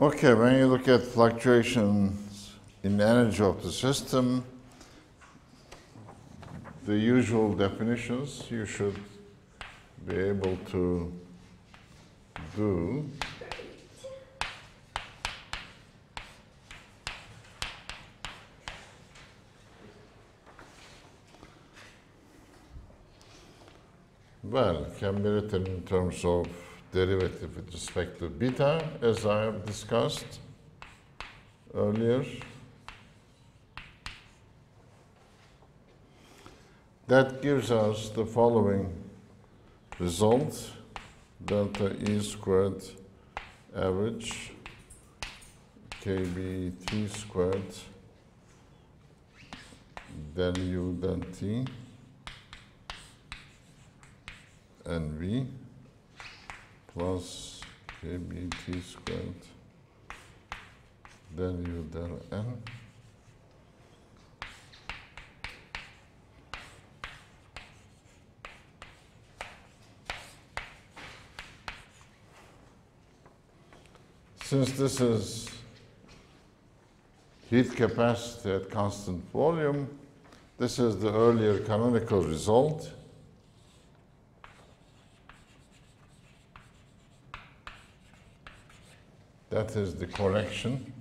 Okay, when you look at fluctuations in energy of the system, the usual definitions you should be able to do. Well, can be written in terms of derivative with respect to beta, as I have discussed earlier. That gives us the following result, delta E squared average kBT squared del U del T and V plus kBT squared del U del N Since this is heat capacity at constant volume, this is the earlier canonical result. That is the correction,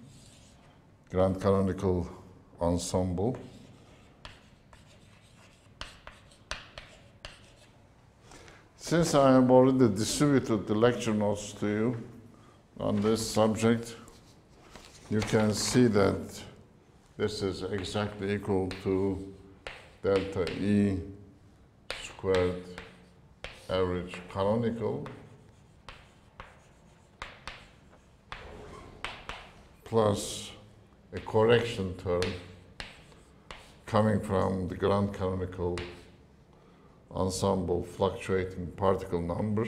grand canonical ensemble. Since I have already distributed the lecture notes to you on this subject, you can see that this is exactly equal to delta E squared average canonical plus a correction term coming from the grand canonical ensemble fluctuating particle number.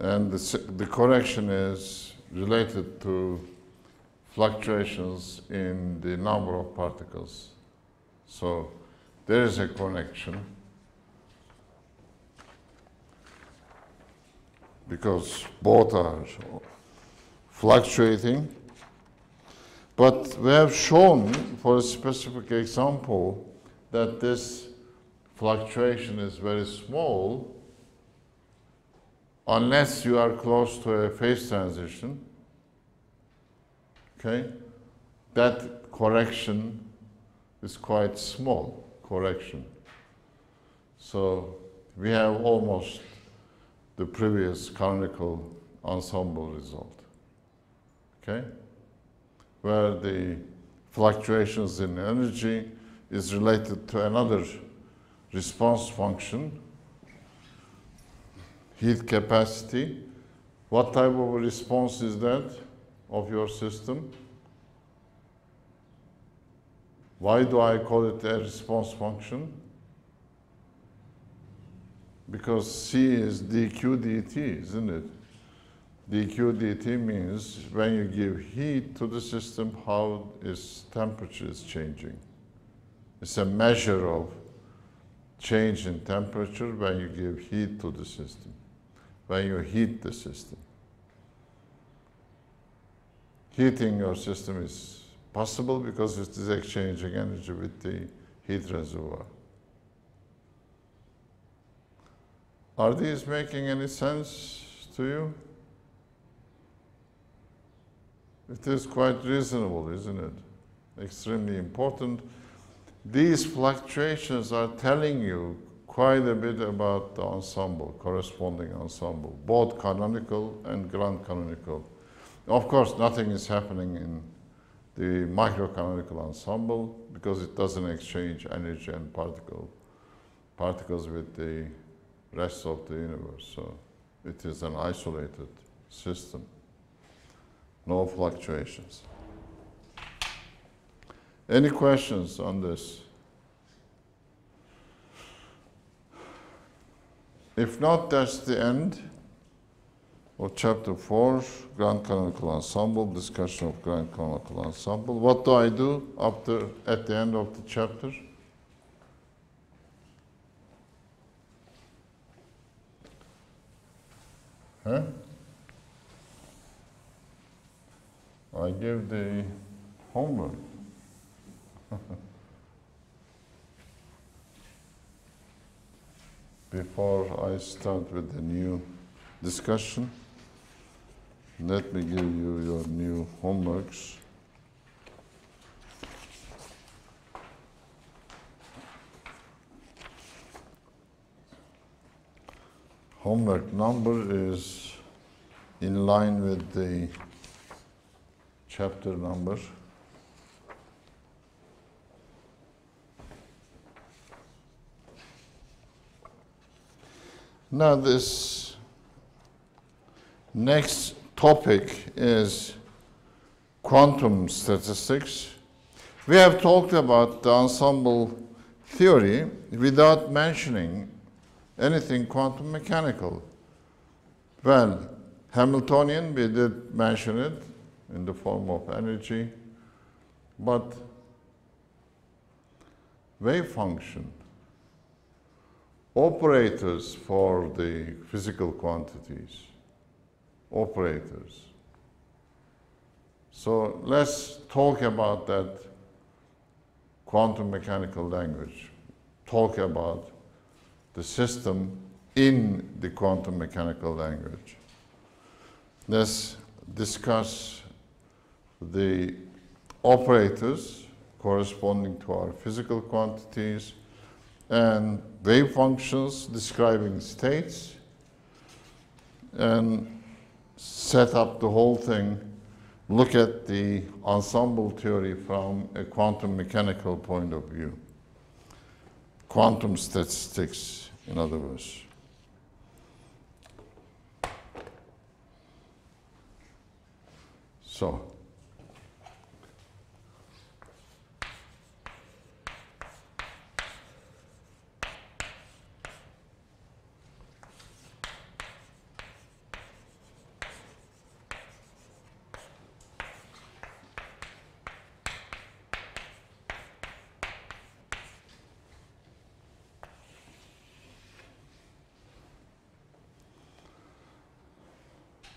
And the, the correction is related to fluctuations in the number of particles. So there is a connection because both are fluctuating. But we have shown for a specific example that this fluctuation is very small unless you are close to a phase transition okay, that correction is quite small correction. So we have almost the previous canonical ensemble result, okay, where the fluctuations in energy is related to another response function, heat capacity. What type of response is that? Of your system. Why do I call it a response function? Because C is dq dt, isn't it? dq dt means when you give heat to the system, how its temperature is changing. It's a measure of change in temperature when you give heat to the system, when you heat the system heating your system is possible because it is exchanging energy with the heat reservoir. Are these making any sense to you? It is quite reasonable, isn't it? Extremely important. These fluctuations are telling you quite a bit about the ensemble, corresponding ensemble, both canonical and grand canonical. Of course, nothing is happening in the microcanonical ensemble because it doesn't exchange energy and particle, particles with the rest of the universe. So it is an isolated system. No fluctuations. Any questions on this? If not, that's the end. Of chapter 4, Grand Canonical Ensemble, discussion of Grand Canonical Ensemble. What do I do after, at the end of the chapter? Huh? I give the homework. Before I start with the new discussion, let me give you your new homeworks. Homework number is in line with the chapter number. Now, this next topic is quantum statistics. We have talked about the ensemble theory without mentioning anything quantum mechanical. Well, Hamiltonian, we did mention it in the form of energy, but wave function, operators for the physical quantities, operators. So let's talk about that quantum mechanical language, talk about the system in the quantum mechanical language. Let's discuss the operators corresponding to our physical quantities and wave functions describing states and set up the whole thing, look at the ensemble theory from a quantum mechanical point of view. Quantum statistics, in other words. So,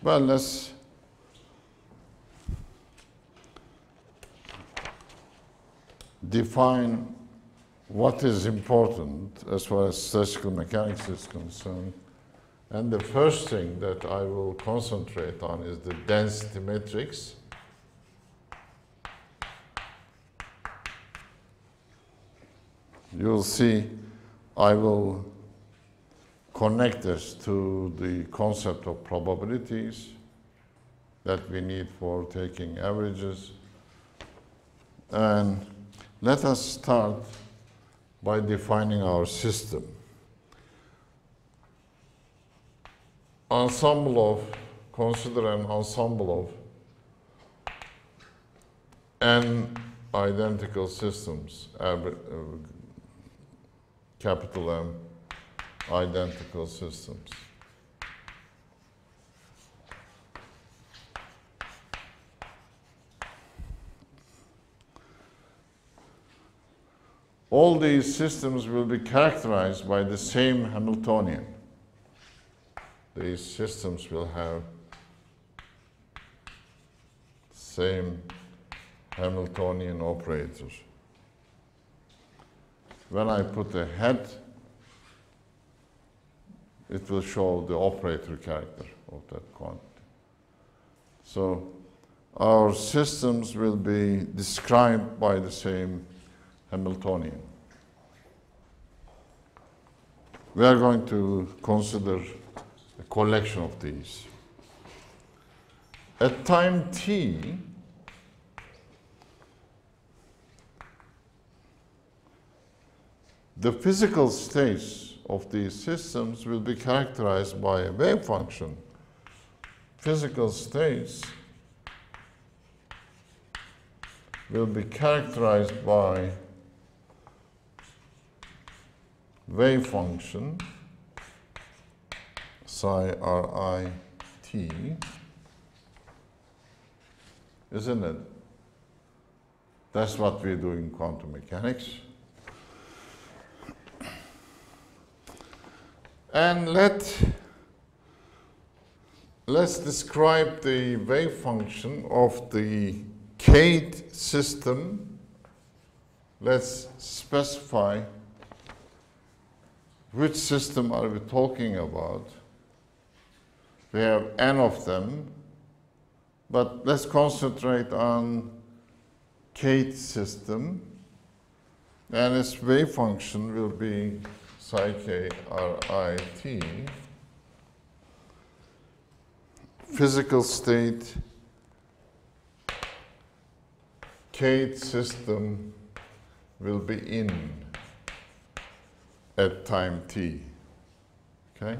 Well, let's define what is important as far as statistical mechanics is concerned. And the first thing that I will concentrate on is the density matrix. You'll see I will connect this to the concept of probabilities that we need for taking averages. And let us start by defining our system. Ensemble of, consider an ensemble of n identical systems, uh, capital M identical systems. All these systems will be characterized by the same Hamiltonian. These systems will have same Hamiltonian operators. When I put a head it will show the operator character of that quantity. So our systems will be described by the same Hamiltonian. We are going to consider a collection of these. At time t, the physical states of these systems will be characterized by a wave function. Physical states will be characterized by wave function psi r i t, isn't it? That's what we do in quantum mechanics. And let, let's describe the wave function of the kth system. Let's specify which system are we talking about. We have n of them, but let's concentrate on kth system, and its wave function will be psi k r i t. Physical state kth system will be in at time t. Okay?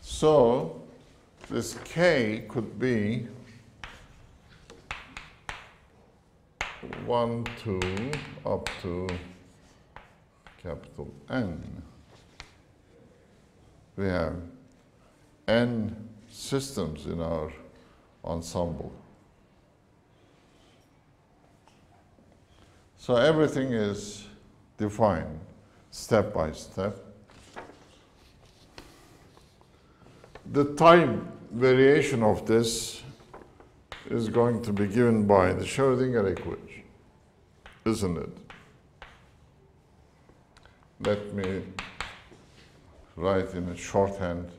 So this k could be 1, 2, up to capital N. We have n systems in our ensemble. So everything is defined step by step. The time variation of this is going to be given by the Schrodinger equation, isn't it? Let me write in a shorthand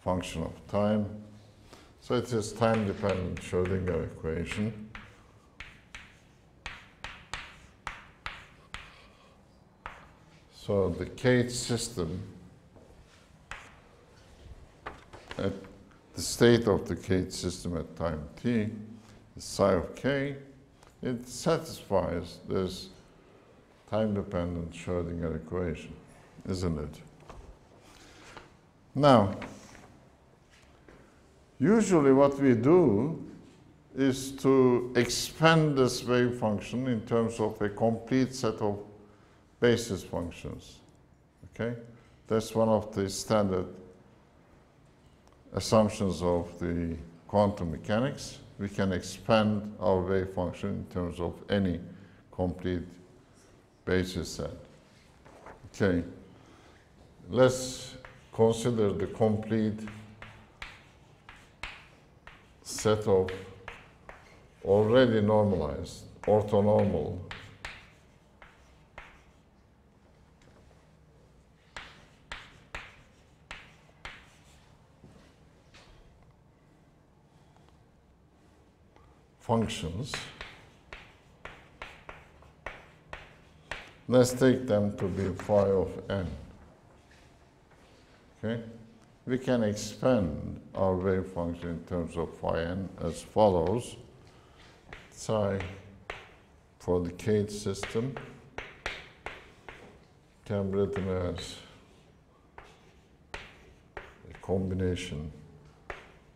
function of time. So it is time-dependent Schrodinger equation. So the kth system at the state of the kth system at time t is psi of k. It satisfies this time-dependent Schrodinger equation, isn't it? Now, usually what we do is to expand this wave function in terms of a complete set of basis functions. Okay? That's one of the standard assumptions of the quantum mechanics. We can expand our wave function in terms of any complete basis set. Okay, let's consider the complete set of already normalized orthonormal functions. Let's take them to be phi of n. Okay? We can expand our wave function in terms of phi n as follows. Psi for the kth system can be written as a combination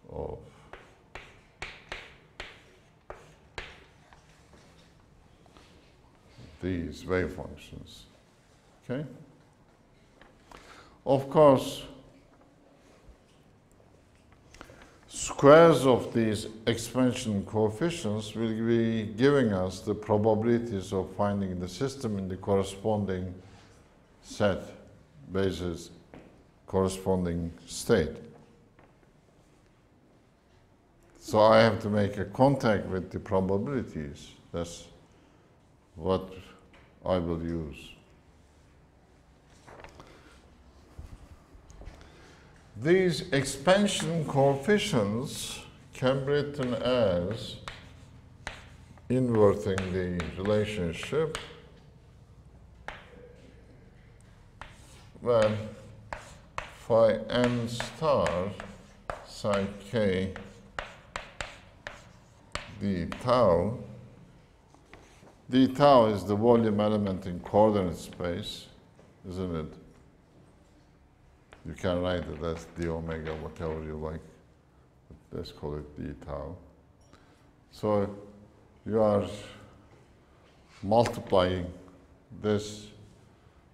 of these wave functions. Okay? Of course, squares of these expansion coefficients will be giving us the probabilities of finding the system in the corresponding set basis corresponding state. So I have to make a contact with the probabilities. That's what I will use. These expansion coefficients can be written as inverting the relationship when phi n star psi k d tau d tau is the volume element in coordinate space, isn't it? You can write it as d omega, whatever you like. Let's call it d tau. So you are multiplying this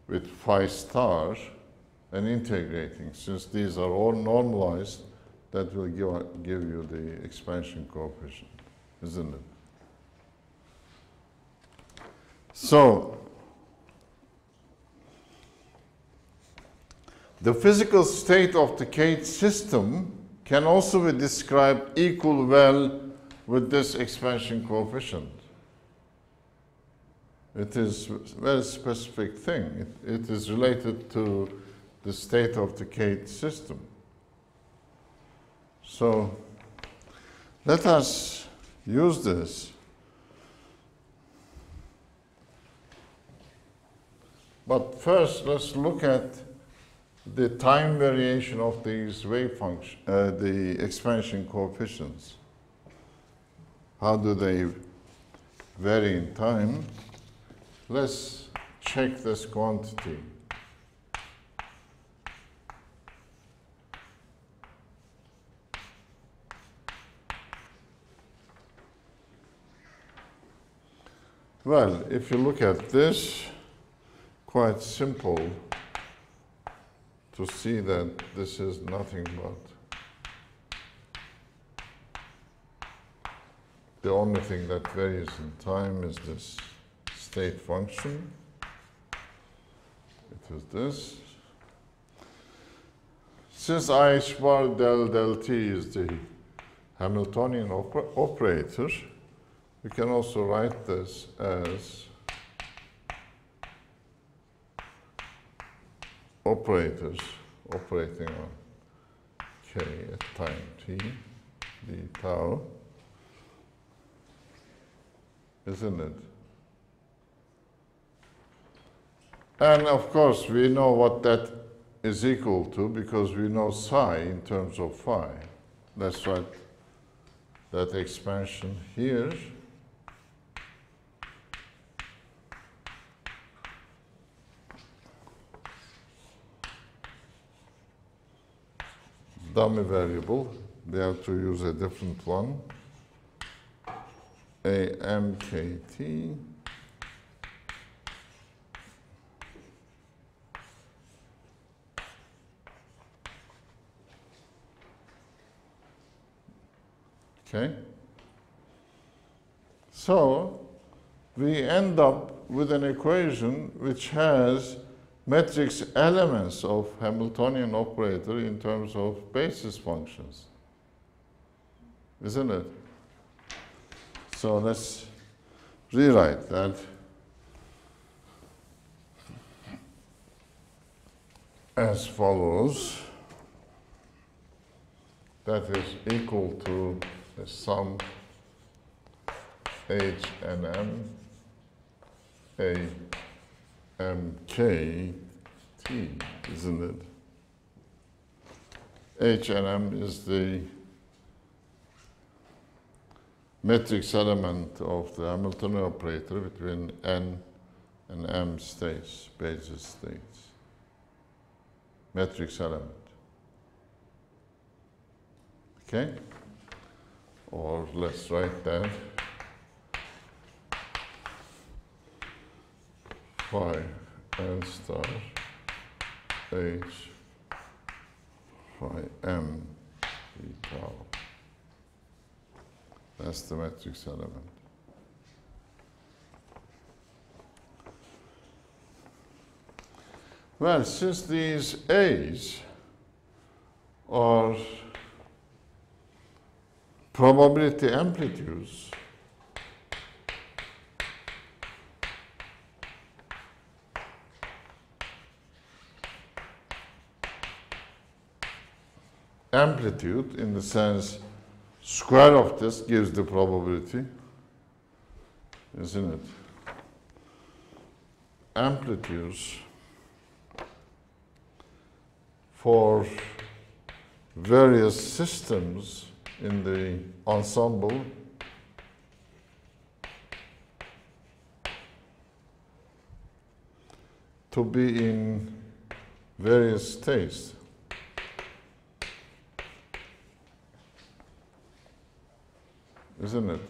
with phi star and integrating. Since these are all normalized, that will give, give you the expansion coefficient, isn't it? So, the physical state of the kth system can also be described equal well with this expansion coefficient. It is a very specific thing. It, it is related to the state of the kth system. So let us use this. But first, let's look at the time variation of these wave function, uh, the expansion coefficients. How do they vary in time? Let's check this quantity. Well, if you look at this, quite simple to see that this is nothing but the only thing that varies in time is this state function. It is this. Since I bar del del t is the Hamiltonian oper operator, we can also write this as operators operating on k at time t, d tau, isn't it? And of course, we know what that is equal to because we know psi in terms of phi. Let's write that expansion here. Dummy variable, we have to use a different one. AMKT Okay? So, we end up with an equation which has matrix elements of Hamiltonian operator in terms of basis functions. Isn't it? So let's rewrite that. As follows. That is equal to the sum H and M A M K T, isn't it? H and M is the matrix element of the Hamiltonian operator between N and M states, basis states. Matrix element. Okay? or let's write that phi n star h phi m d tau. That's the matrix element. Well, since these A's are probability amplitudes amplitude in the sense square of this gives the probability isn't it amplitudes for various systems in the ensemble to be in various states. Isn't it?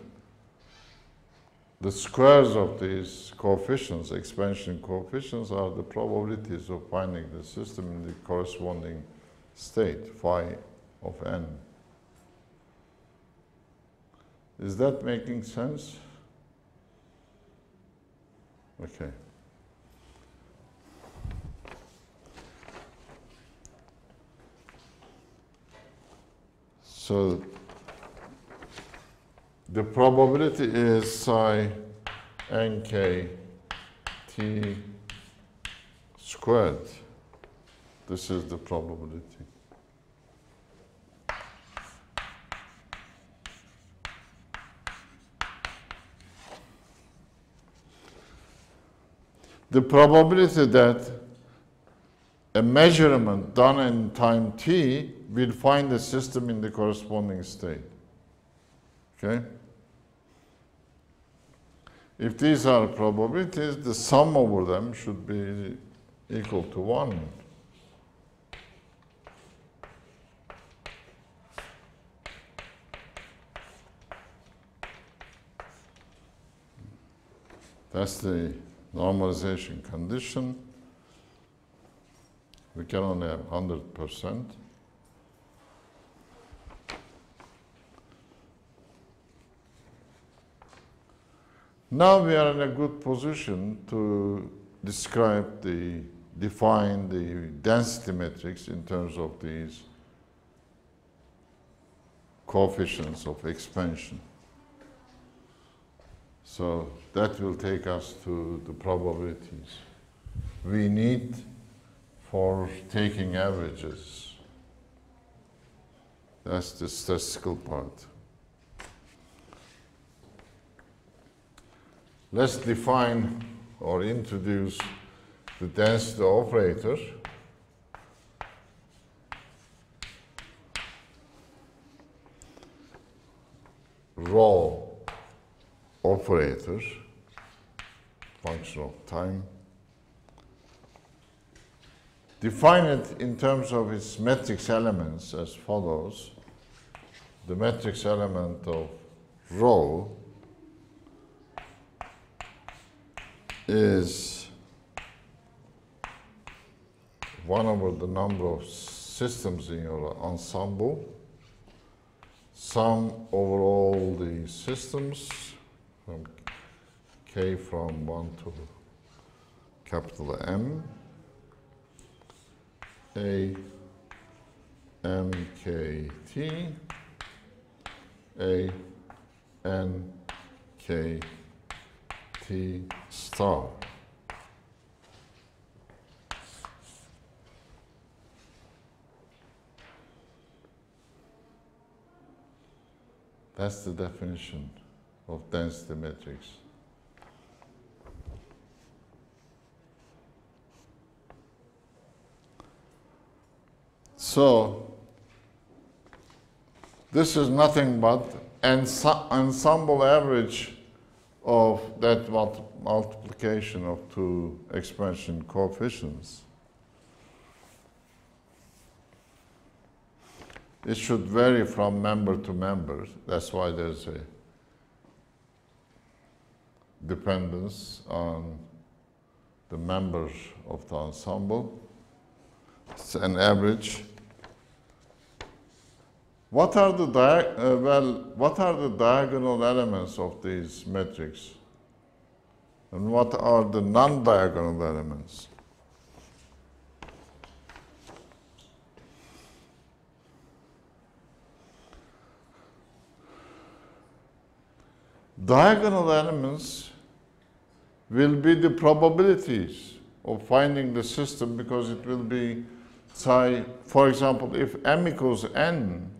the squares of these coefficients, expansion coefficients, are the probabilities of finding the system in the corresponding state, phi of n. Is that making sense? Okay. So the probability is psi nk t squared. This is the probability. The probability that a measurement done in time t will find the system in the corresponding state. Okay? If these are probabilities, the sum over them should be equal to 1. That's the normalization condition. We can only have 100%. Now we are in a good position to describe the, define the density matrix in terms of these coefficients of expansion. So that will take us to the probabilities we need for taking averages. That's the statistical part. Let's define or introduce the density operator. Rho operator, function of time. Define it in terms of its matrix elements as follows. The matrix element of rho is 1 over the number of systems in your ensemble, sum over all the systems from k from 1 to capital M, A M K T, A N K Star. That's the definition of density matrix. So, this is nothing but ensemble average of that multiplication of two expansion coefficients. It should vary from member to member. That's why there's a dependence on the members of the ensemble. It's an average. What are the uh, well? What are the diagonal elements of these metrics? And what are the non-diagonal elements? Diagonal elements will be the probabilities of finding the system because it will be psi, for example, if m equals n,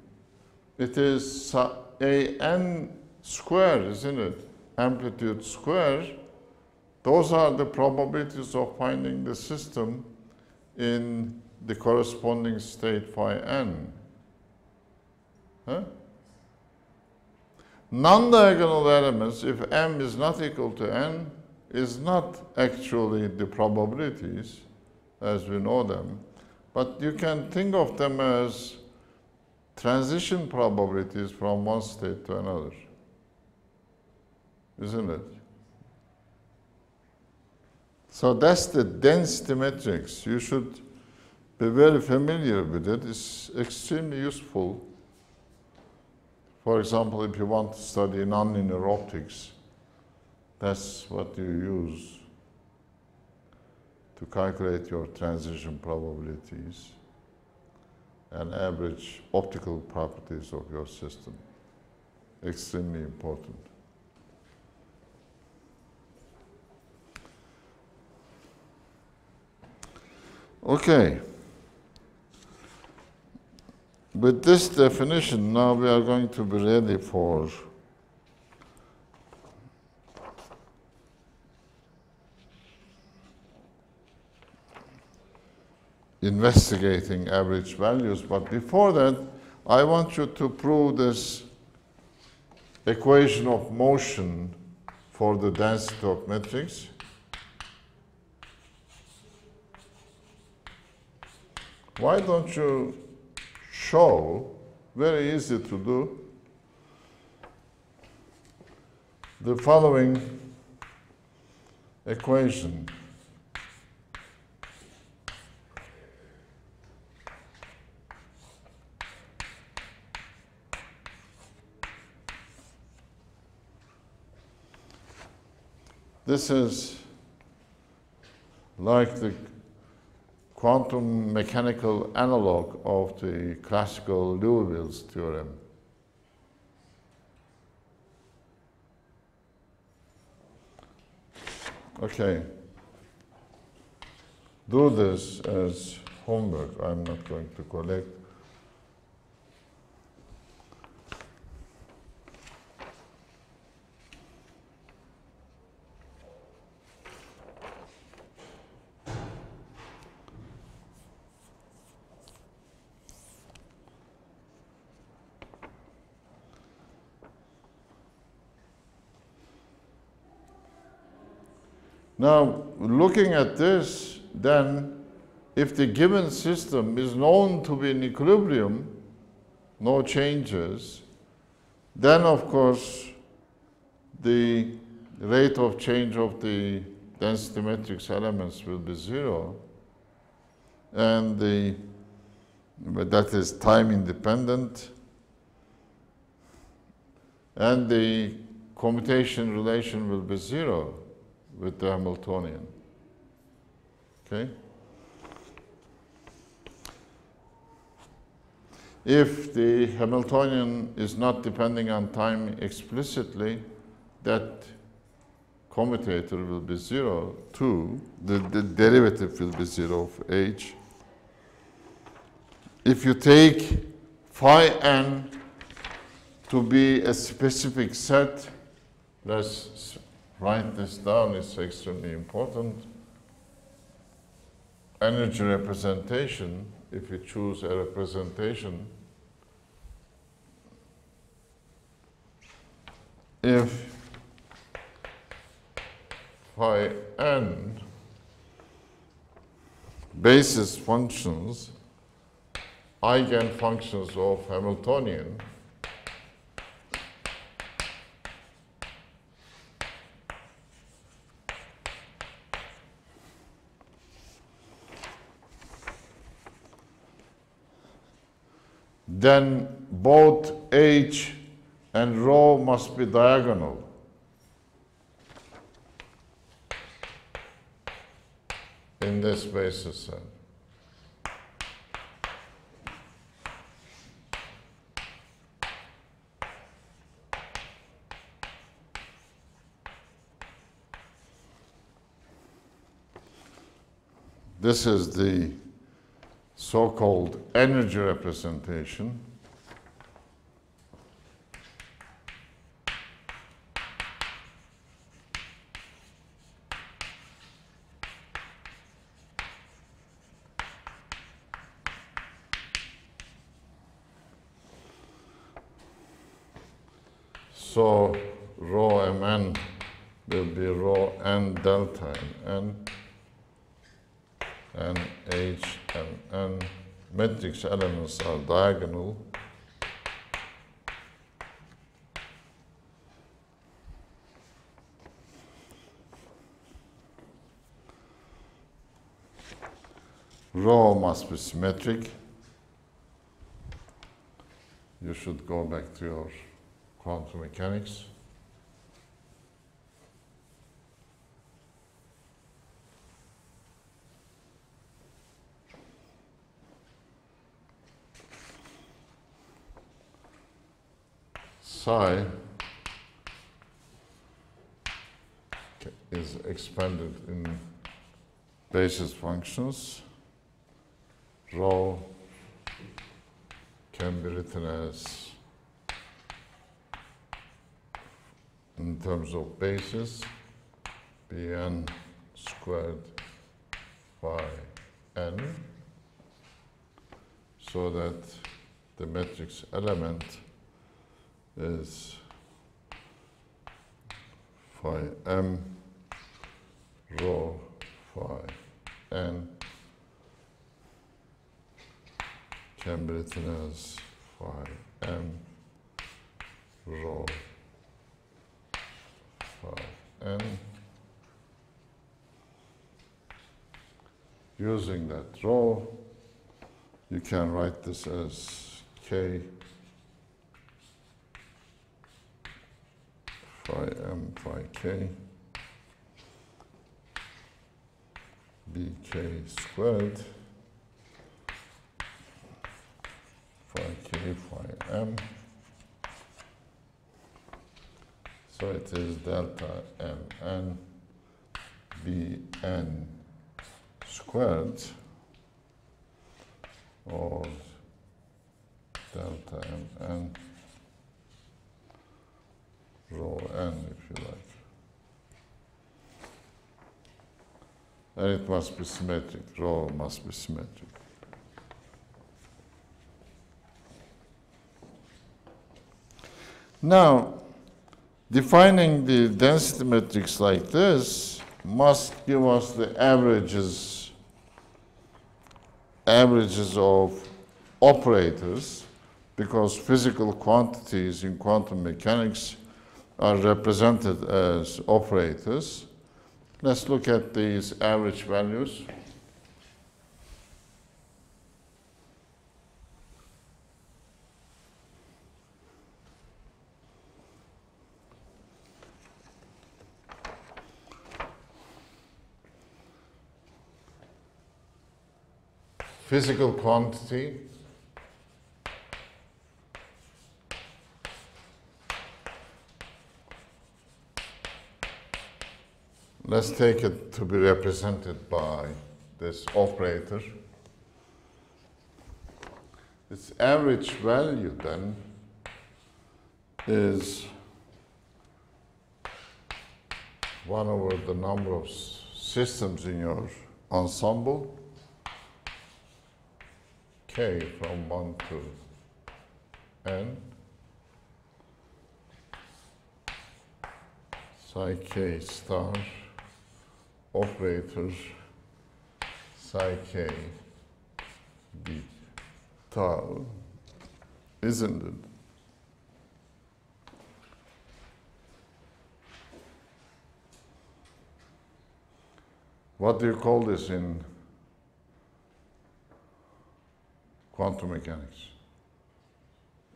it is a n square, isn't it? Amplitude square. Those are the probabilities of finding the system in the corresponding state phi n. Huh? Non-diagonal elements, if m is not equal to n, is not actually the probabilities as we know them, but you can think of them as transition probabilities from one state to another. Isn't it? So that's the density matrix. You should be very familiar with it. It's extremely useful. For example, if you want to study nonlinear optics, that's what you use to calculate your transition probabilities and average optical properties of your system. Extremely important. Okay. With this definition, now we are going to be ready for investigating average values. But before that, I want you to prove this equation of motion for the density of matrix. Why don't you show, very easy to do, the following equation. This is like the quantum mechanical analog of the classical Liouville's theorem. Okay. Do this as homework. I'm not going to collect. Now, looking at this, then, if the given system is known to be in equilibrium, no changes, then of course the rate of change of the density matrix elements will be zero, and the but that is time independent, and the commutation relation will be zero with the Hamiltonian. Okay? If the Hamiltonian is not depending on time explicitly, that commutator will be zero too. The, the derivative will be zero of h. If you take phi n to be a specific set, let's write this down, it's extremely important. Energy representation, if you choose a representation, if phi n basis functions, eigenfunctions of Hamiltonian, then both h and rho must be diagonal. in this basis set. This is the so-called energy representation. matrix elements are diagonal. Rho must be symmetric. You should go back to your quantum mechanics. Psi is expanded in basis functions. Rho can be written as in terms of basis bn squared by n so that the matrix element is phi m rho phi n. Can be written as phi m rho phi n. Using that rho you can write this as k phi m phi k bk squared phi k phi m. So it is delta m n b n squared or delta m n rho n if you like. And it must be symmetric, rho must be symmetric. Now, defining the density matrix like this must give us the averages averages of operators because physical quantities in quantum mechanics are represented as operators. Let's look at these average values. Physical quantity Let's take it to be represented by this operator. Its average value then is 1 over the number of systems in your ensemble, k from 1 to n, psi k star operator psi k d tau, isn't it? What do you call this in quantum mechanics?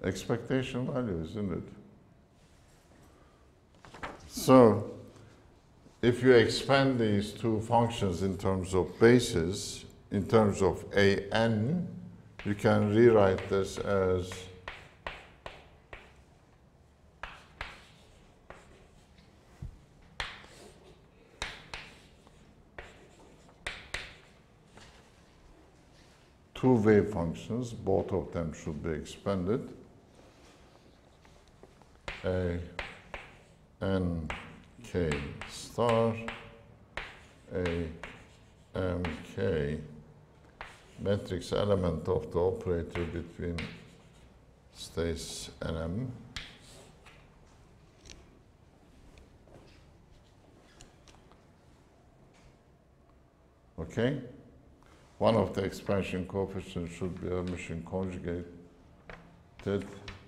Expectation value, isn't it? So, if you expand these two functions in terms of bases, in terms of an, you can rewrite this as two wave functions, both of them should be expanded. A n k star a m k. Matrix element of the operator between states n m. Okay. One of the expansion coefficients should be Hermitian conjugated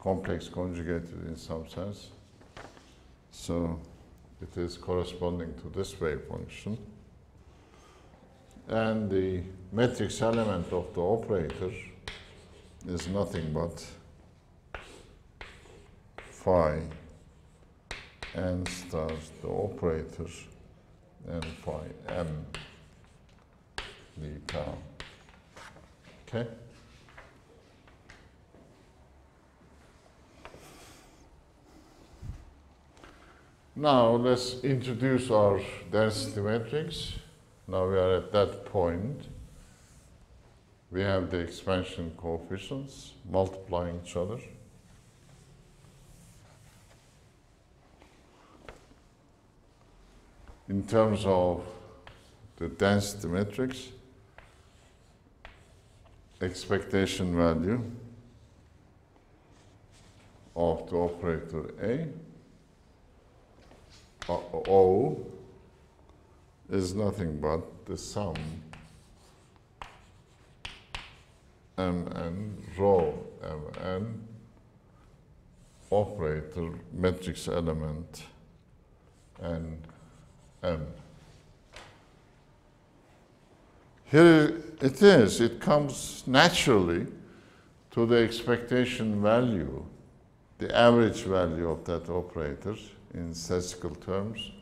complex conjugated in some sense. So it is corresponding to this wave function. and the matrix element of the operator is nothing but phi n stars the operator and phi m the power. Okay? Now let's introduce our density matrix. Now we are at that point. We have the expansion coefficients multiplying each other. In terms of the density matrix, expectation value of the operator A O is nothing but the sum Mn rho Mn operator matrix element and M. Here it is, it comes naturally to the expectation value, the average value of that operator in statistical terms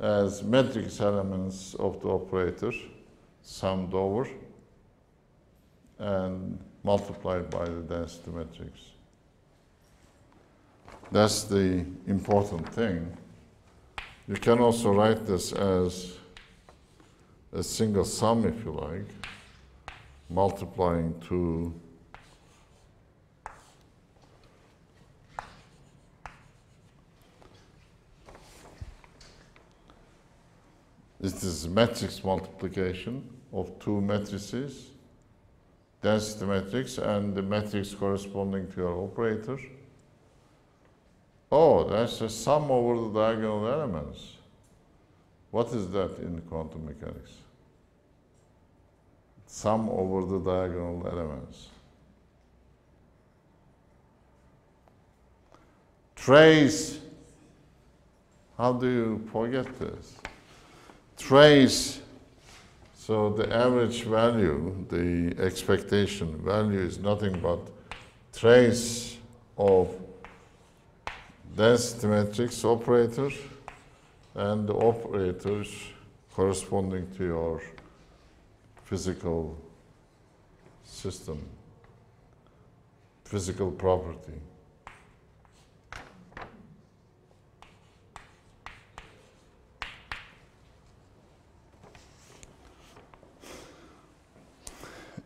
as matrix elements of the operator summed over and multiplied by the density matrix. That's the important thing. You can also write this as a single sum, if you like, multiplying to This is matrix multiplication of two matrices, density matrix and the matrix corresponding to your operator. Oh, that's a sum over the diagonal elements. What is that in quantum mechanics? Sum over the diagonal elements. Trace. How do you forget this? Trace, so the average value, the expectation value is nothing but trace of density matrix operator and the operators corresponding to your physical system, physical property.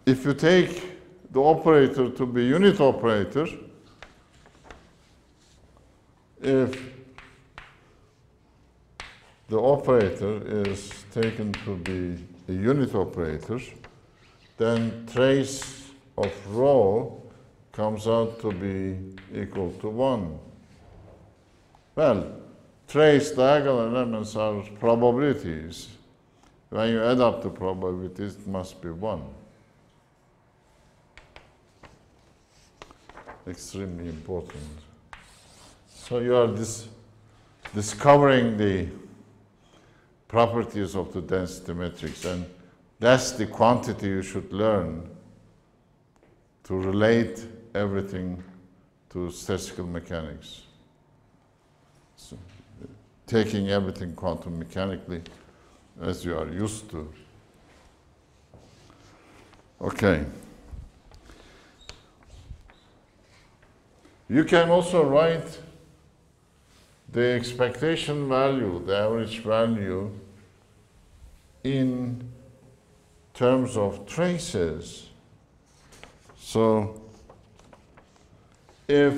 If you take the operator to be unit operator, if the operator is taken to be a unit operator, then trace of rho comes out to be equal to 1. Well, trace diagonal elements are probabilities. When you add up the probabilities, it must be 1. Extremely important. So you are dis discovering the properties of the density matrix and that's the quantity you should learn to relate everything to statistical mechanics. So, taking everything quantum mechanically as you are used to. Okay. You can also write the expectation value, the average value, in terms of traces. So if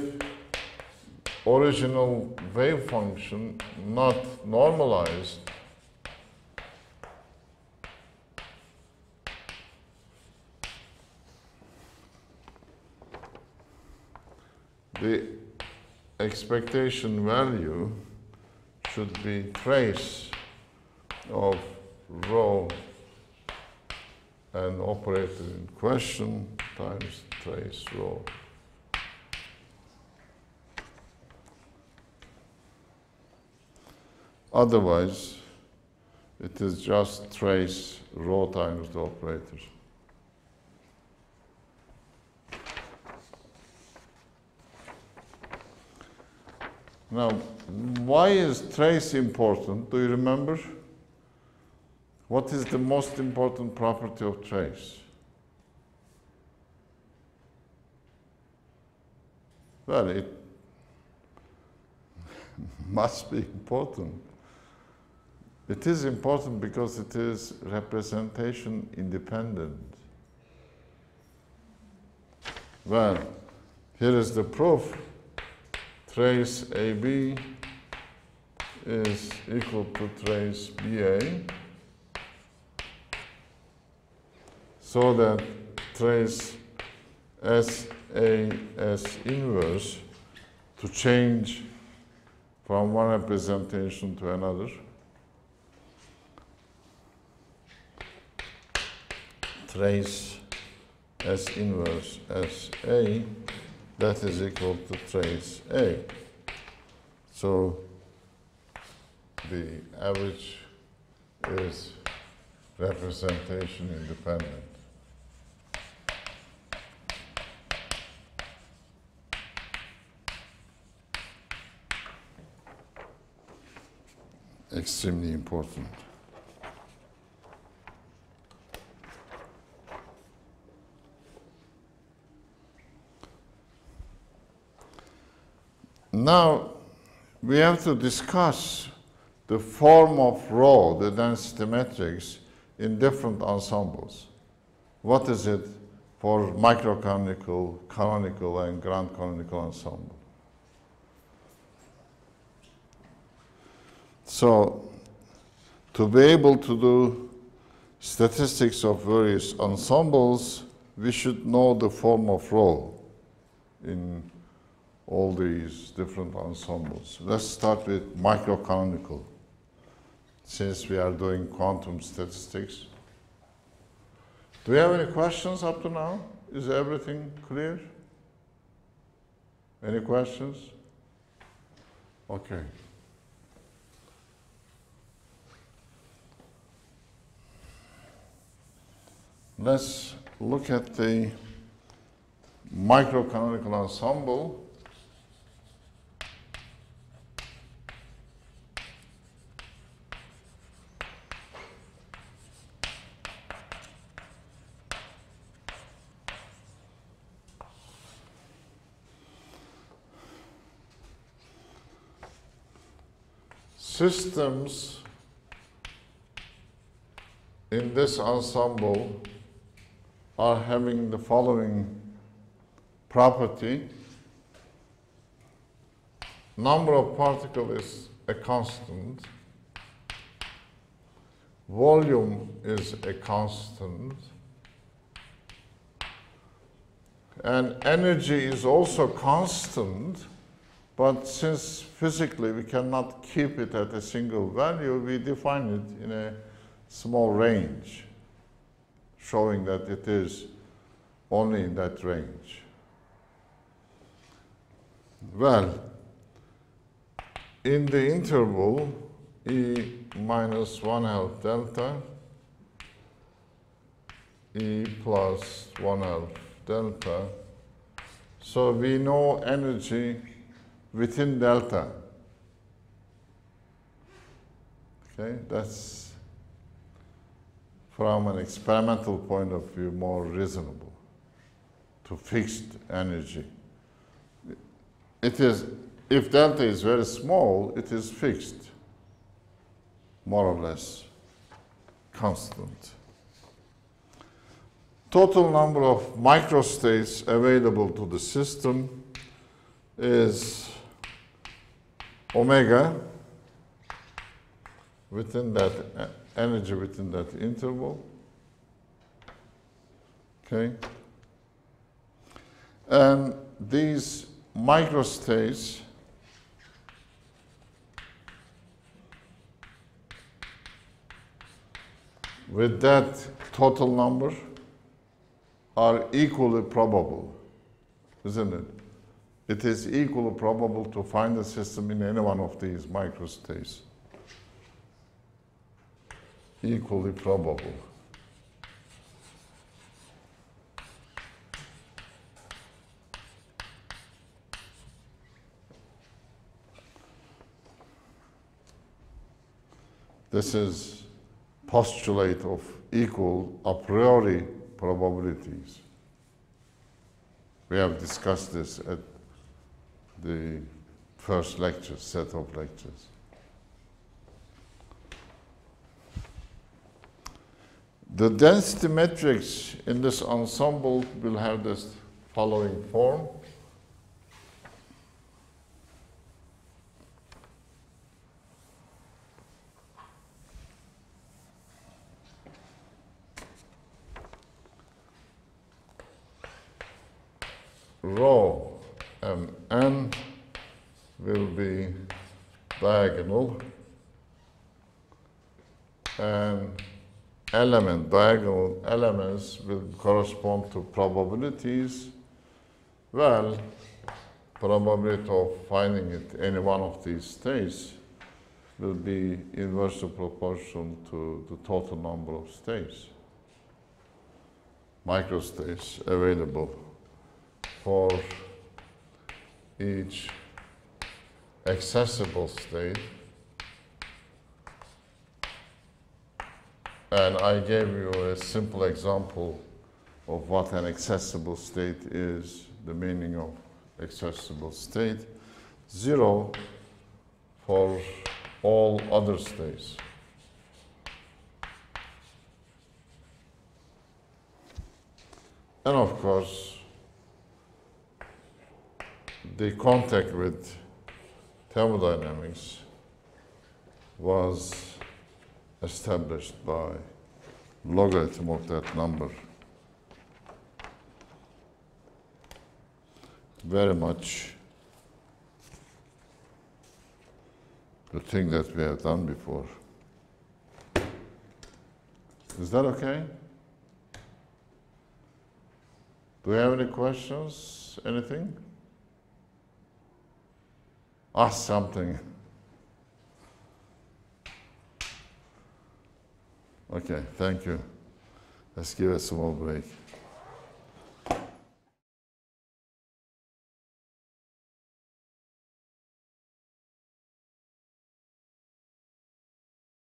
original wave function not normalized the expectation value should be trace of rho and operator in question times trace rho. Otherwise, It is just trace rho times the operator. Now, why is trace important? Do you remember? What is the most important property of trace? Well, it must be important. It is important because it is representation independent. Well, here is the proof. Trace AB is equal to trace BA. So that trace SAS inverse to change from one representation to another. Trace S inverse SA, that is equal to trace A. So the average is representation independent. extremely important. Now, we have to discuss the form of rho, the density matrix, in different ensembles. What is it for microcanonical, canonical, and grand canonical ensemble? So, to be able to do statistics of various ensembles, we should know the form of rho in all these different ensembles. Let's start with microcanonical, since we are doing quantum statistics. Do we have any questions up to now? Is everything clear? Any questions? Okay. Let's look at the microcanonical ensemble. Systems in this ensemble are having the following property. Number of particles is a constant. Volume is a constant. And energy is also constant, but since physically we cannot keep it at a single value, we define it in a small range showing that it is only in that range. Well, in the interval E minus 1 half delta, E plus 1 half delta, so we know energy within delta. Okay, that's from an experimental point of view, more reasonable to fixed energy. It is, if delta is very small, it is fixed, more or less constant. Total number of microstates available to the system is omega within that uh, energy within that interval. Okay? And these microstates with that total number are equally probable, isn't it? It is equally probable to find a system in any one of these microstates. equally probable. This is postulate of equal a priori probabilities. We have discussed this at the first lecture, set of lectures. The density matrix in this ensemble will have this following form. Rho and n will be diagonal and element, diagonal elements will correspond to probabilities. Well, probability of finding it any one of these states will be inversely proportional to the total number of states, microstates available for each accessible state. And I gave you a simple example of what an accessible state is, the meaning of accessible state. Zero for all other states. And of course, the contact with thermodynamics was established by logarithm of that number. Very much the thing that we have done before. Is that okay? Do we have any questions? Anything? Ask something. Okay, thank you. Let's give a small break.